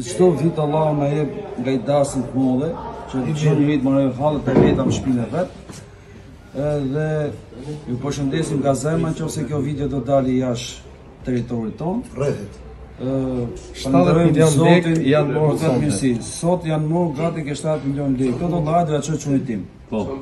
Çdo vit Allahu na jep nga një dasëm të madhe, që të gjithë vit me hallet e veta në shpinë e vetë, dhe ju përshëndesim nga zemra qoftë se kjo video do dali jashtë territorit tonë. Rëhet. Shtatë milion lek janë marrë te mirësia. Sot janë marrë gati te 7 milion lek. Këto do lajë dhe që që një tim. Po.